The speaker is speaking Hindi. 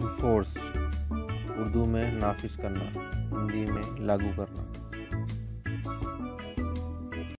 इन्फोर्स उर्दू में नाफिज करना हिंदी में लागू करना।